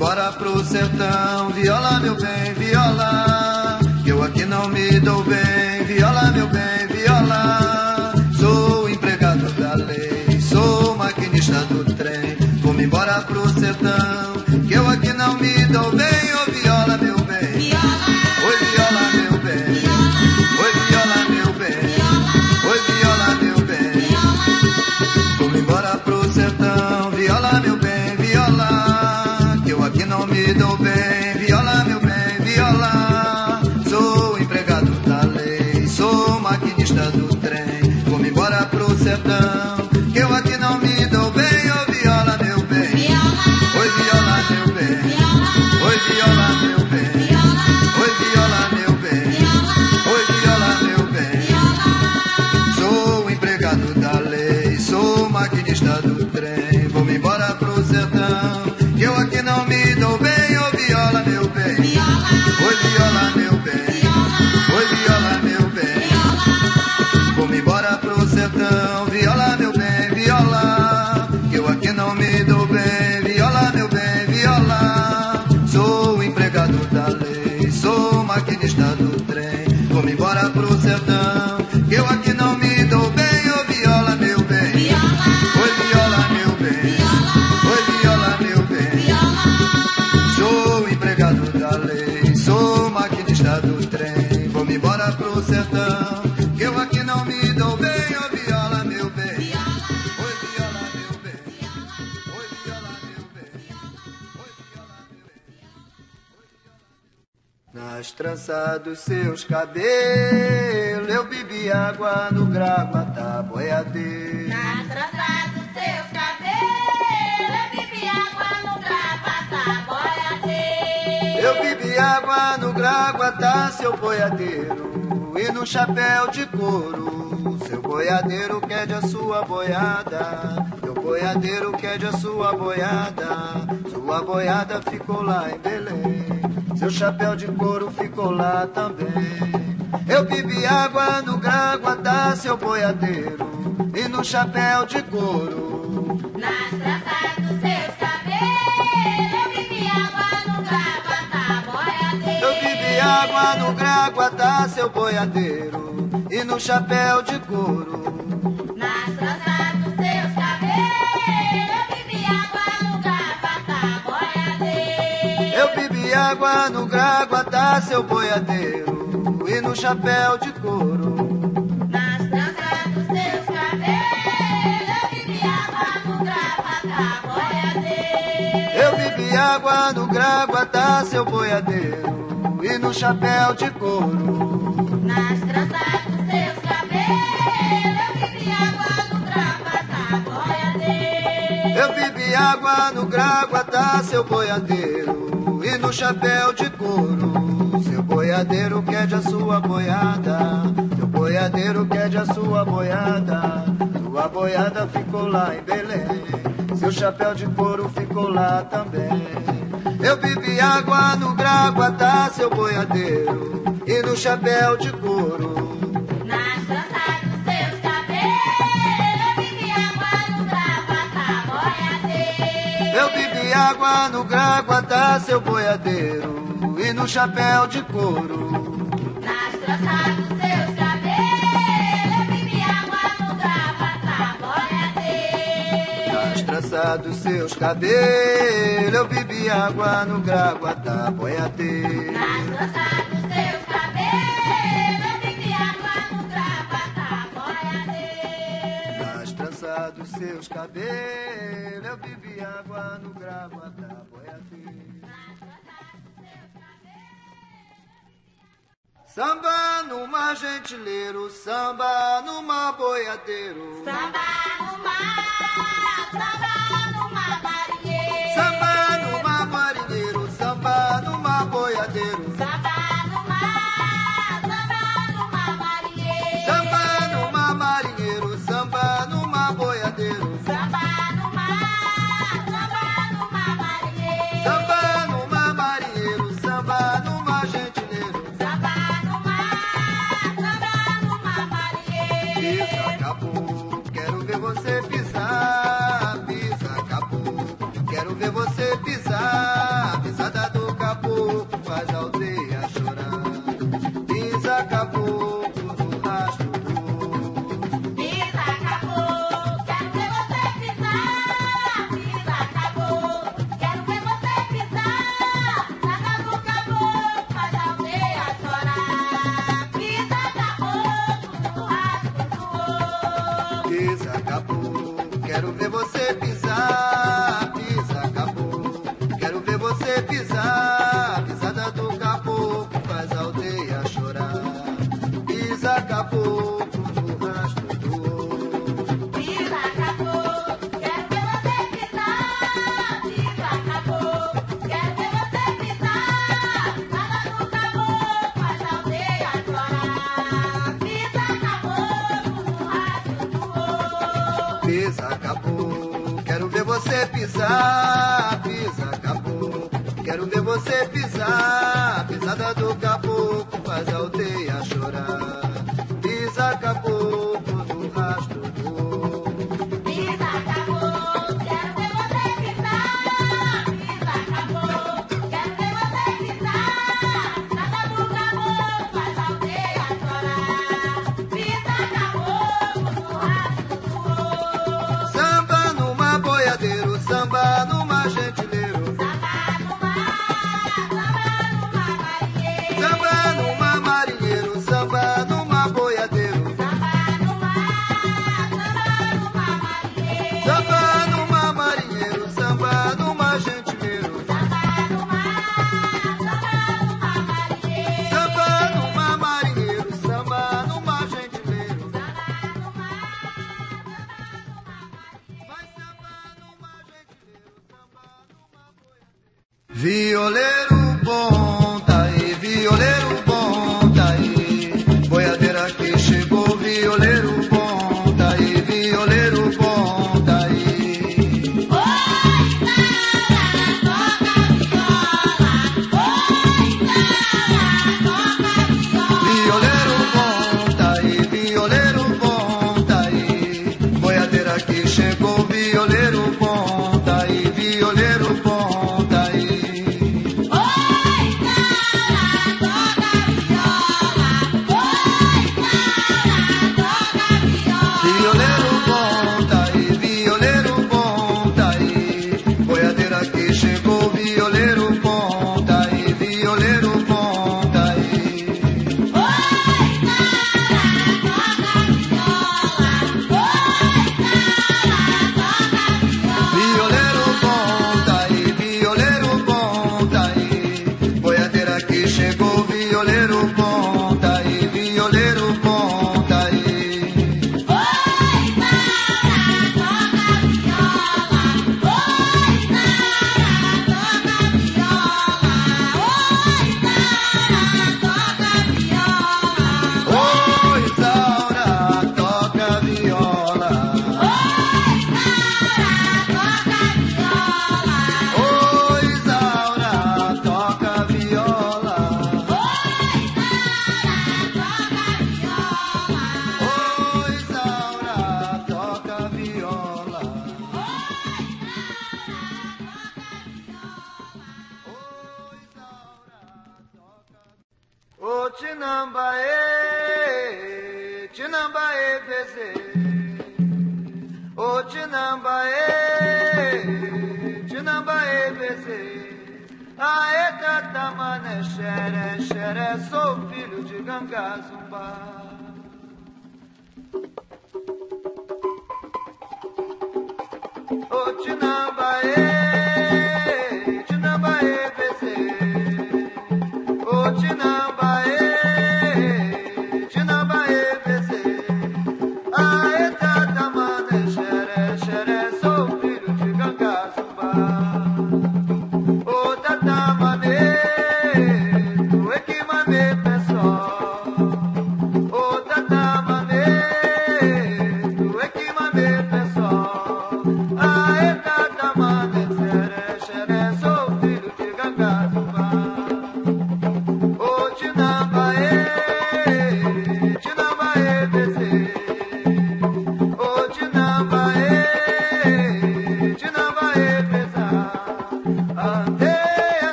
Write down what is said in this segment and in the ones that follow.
Embora pro sertão, viola meu bem, viola. Que eu aqui não me dou bem, viola meu bem, viola. Sou empregado da lei, sou maquinista do trem. Vamos embora pro sertão, Nas tranças dos seus cabelos, eu bebi água no gravatá boiadeiro. Na trança dos seus cabelos, eu bebi água no gravata boiadeiro. Eu bebi água no graguatá, seu boiadeiro, e no chapéu de couro. Seu boiadeiro quer a sua boiada, meu boiadeiro quer a sua boiada. Sua boiada ficou lá em Belém, seu chapéu de couro ficou lá também. Eu bebi água no graguatá, seu boiadeiro, e no chapéu de couro. Nas tranças dos seus cabelos, eu bebi água no gravata boiadeiro. Eu bebi água no graguatá, seu boiadeiro, e no chapéu de couro. Água no graguatá, seu boiadeiro, e no chapéu de couro. Nas tranças dos seus cabelos, eu bebi água no gravata boiadeiro. Eu bebi água no seu boiadeiro, e no chapéu de couro. Nas tranças dos seus cabelos, eu bebi água no gravata boiadeiro. Eu bebi água no graguatá, seu boiadeiro, e no chapéu de couro. Seu boiadeiro quer a sua boiada, seu boiadeiro quer a sua boiada. Sua boiada ficou lá em Belém, seu chapéu de couro ficou lá também. Eu bebi água no graguatá, seu boiadeiro, e no chapéu de couro. Água no graguatá, seu boiadeiro, e no chapéu de couro. Nas tranças dos seus cabelos, eu bebi água no gravata boiadeiro. Nas tranças dos seus cabelos, eu bebi água no graguatá, boiadeiro. Nas tranças seus cabelos, eu bebi água no graguatá, boiadeiro. Samba numa gentileiro, samba numa boiadeiro. Samba no mar, samba no Pisa, acabou. Quero ver você pisar, pisa, acabou. Quero ver você pisar, pisada do capô.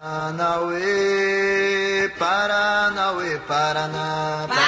Paranauê, Paranauê, Paraná. Paraná.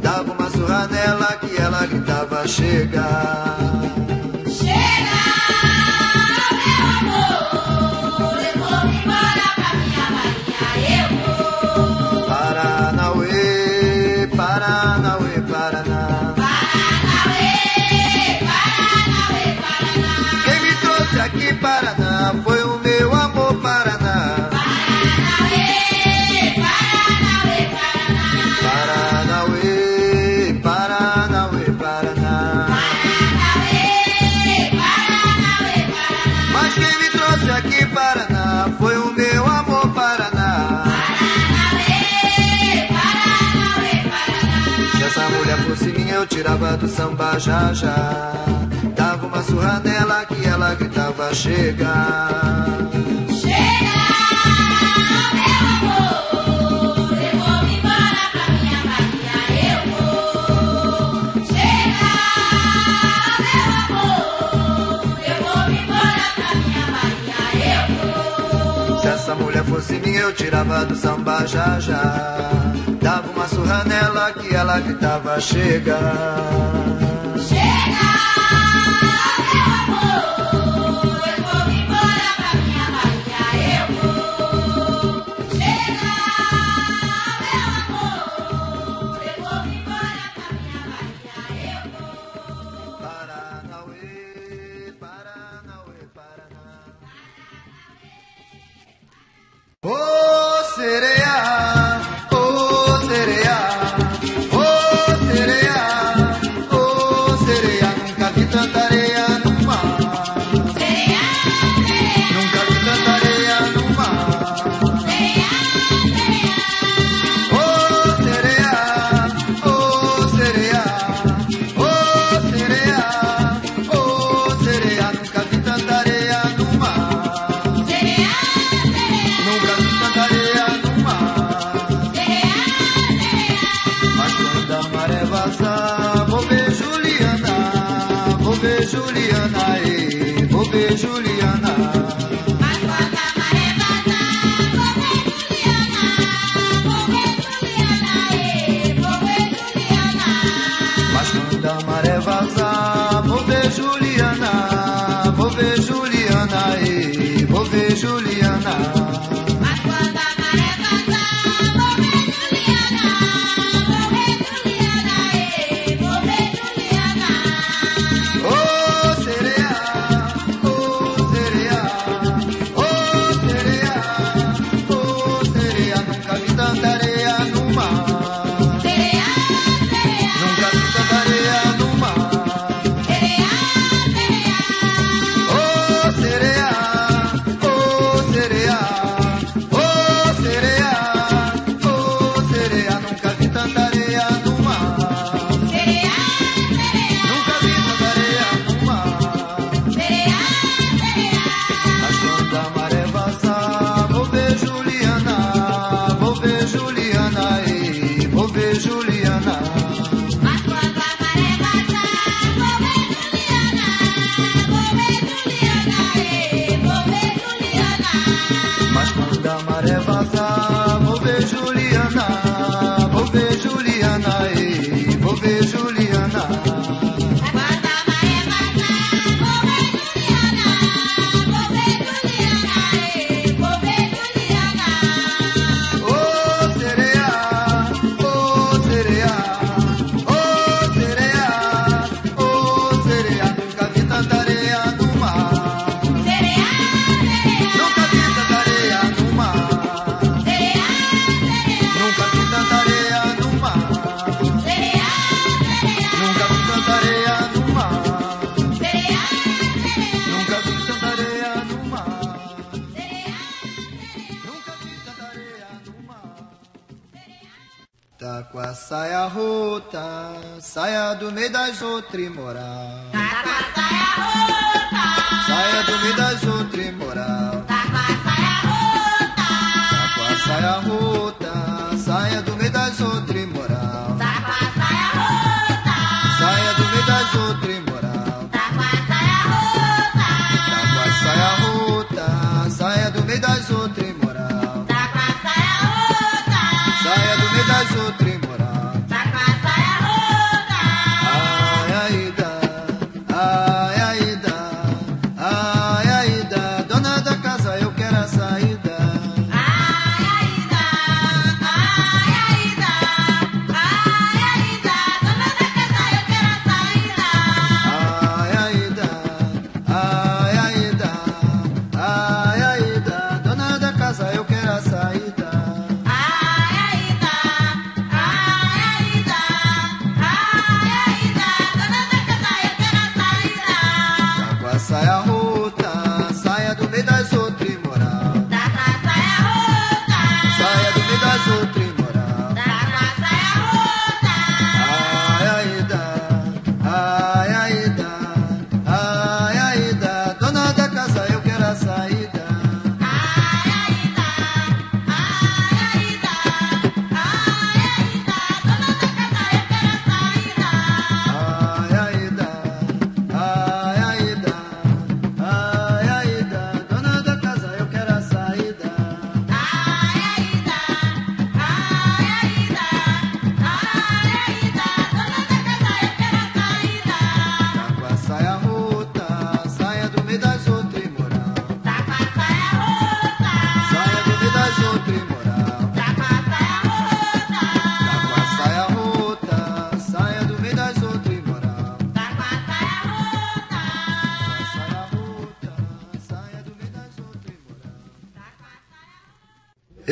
Dava uma surra nela que ela gritava: Chega! Chega, meu amor! Eu vou me embora pra minha Bahia, eu vou! Paranauê, Paranauê, Paraná! Paranauê, Paranauê, Paraná! Quem me trouxe aqui, Paraná? tirava do samba já já. Dava uma surra nela que ela gritava: Chega. sininho eu tirava do samba já já. Dava uma surra nela que ela gritava: Chega. você, Juliana. Mas quando a maré vazar, vou ver Juliana, vou ver Juliana, e vou ver Juliana. as outras morar.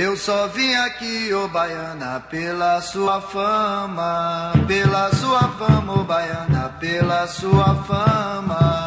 Eu só vim aqui, ô oh, baiana, pela sua fama, pela sua fama, ô oh, baiana, pela sua fama.